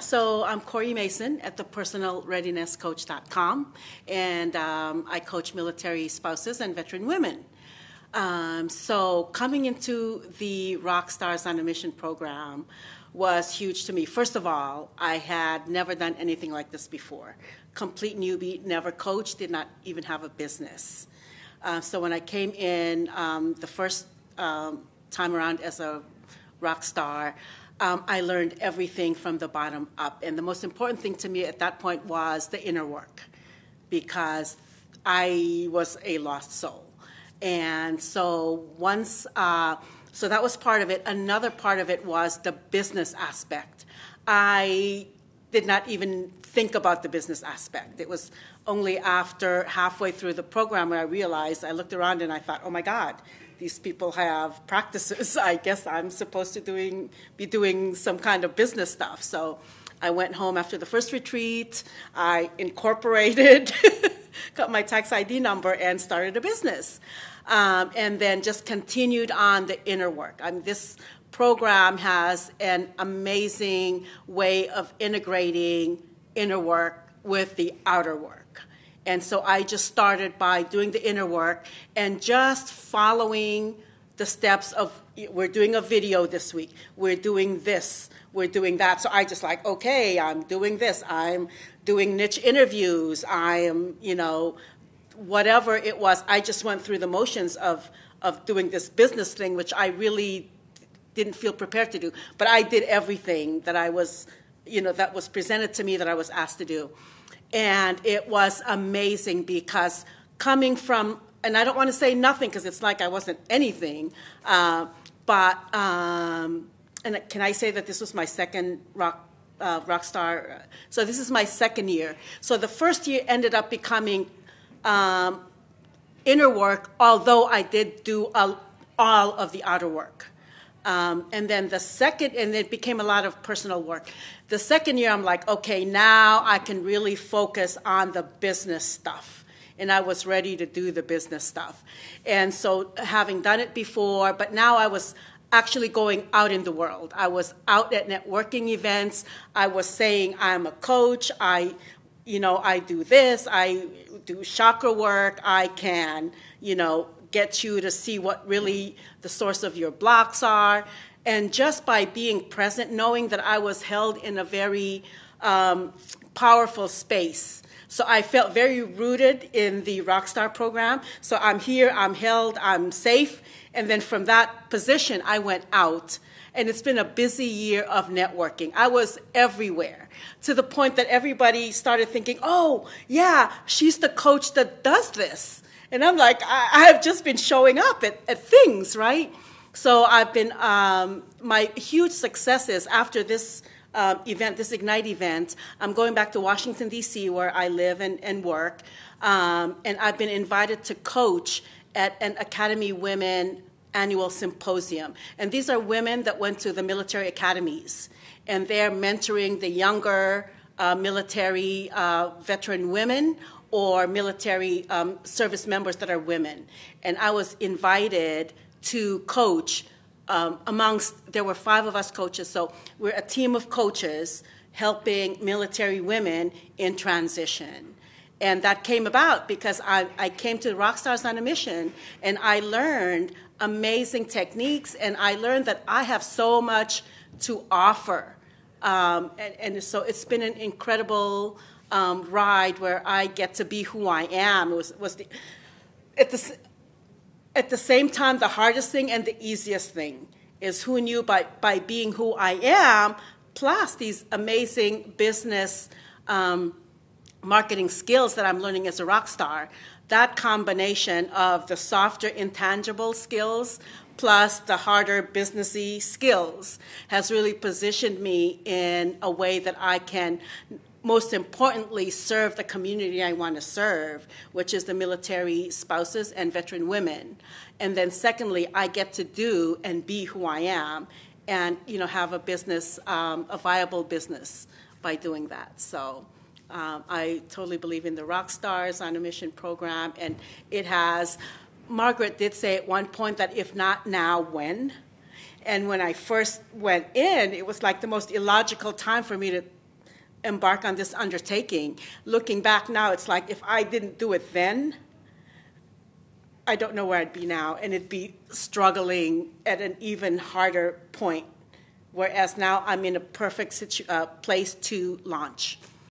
So I'm Cory Mason at the personalreadinesscoach.com, and um, I coach military spouses and veteran women. Um, so coming into the Rock Stars on a Mission program was huge to me. First of all, I had never done anything like this before. Complete newbie, never coached, did not even have a business. Uh, so when I came in um, the first um, time around as a rock star, um, I learned everything from the bottom up. And the most important thing to me at that point was the inner work because I was a lost soul. And so once, uh, so that was part of it. Another part of it was the business aspect. I did not even think about the business aspect. It was only after halfway through the program where I realized, I looked around and I thought, oh my God, these people have practices. I guess I'm supposed to doing, be doing some kind of business stuff. So I went home after the first retreat. I incorporated, got my tax ID number, and started a business. Um, and then just continued on the inner work. I mean, this program has an amazing way of integrating inner work with the outer work. And so I just started by doing the inner work and just following the steps of we're doing a video this week, we're doing this, we're doing that. So I just like, okay, I'm doing this, I'm doing niche interviews, I am, you know, whatever it was, I just went through the motions of of doing this business thing, which I really didn't feel prepared to do. But I did everything that I was, you know, that was presented to me that I was asked to do. And it was amazing because coming from, and I don't want to say nothing because it's like I wasn't anything, uh, but, um, and can I say that this was my second rock, uh, rock star? So this is my second year. So the first year ended up becoming um, inner work, although I did do a, all of the outer work. Um, and then the second, and it became a lot of personal work. The second year, I'm like, okay, now I can really focus on the business stuff. And I was ready to do the business stuff. And so, having done it before, but now I was actually going out in the world. I was out at networking events. I was saying, I'm a coach. I, you know, I do this. I do chakra work. I can, you know, get you to see what really the source of your blocks are. And just by being present, knowing that I was held in a very um, powerful space. So I felt very rooted in the Rockstar program. So I'm here, I'm held, I'm safe. And then from that position, I went out. And it's been a busy year of networking. I was everywhere to the point that everybody started thinking, oh, yeah, she's the coach that does this. And I'm like, I, I have just been showing up at, at things, right? So I've been, um, my huge successes after this uh, event, this Ignite event, I'm going back to Washington, D.C., where I live and, and work. Um, and I've been invited to coach at an Academy Women annual symposium. And these are women that went to the military academies, and they're mentoring the younger uh, military uh, veteran women or military um, service members that are women. And I was invited to coach um, amongst, there were five of us coaches, so we're a team of coaches helping military women in transition. And that came about because I, I came to Rockstars on a Mission and I learned amazing techniques and I learned that I have so much to offer. Um, and, and so it's been an incredible um, ride where I get to be who I am. It was, was the, at, the, at the same time, the hardest thing and the easiest thing is who knew by, by being who I am, plus these amazing business um, marketing skills that I'm learning as a rock star. That combination of the softer, intangible skills plus the harder businessy skills has really positioned me in a way that I can most importantly, serve the community I want to serve, which is the military spouses and veteran women. And then, secondly, I get to do and be who I am and you know have a business, um, a viable business by doing that. So. Um, I totally believe in the Rock Stars on a Mission program, and it has. Margaret did say at one point that if not now, when? And when I first went in, it was like the most illogical time for me to embark on this undertaking. Looking back now, it's like if I didn't do it then, I don't know where I'd be now, and it'd be struggling at an even harder point. Whereas now I'm in a perfect situ- uh, place to launch.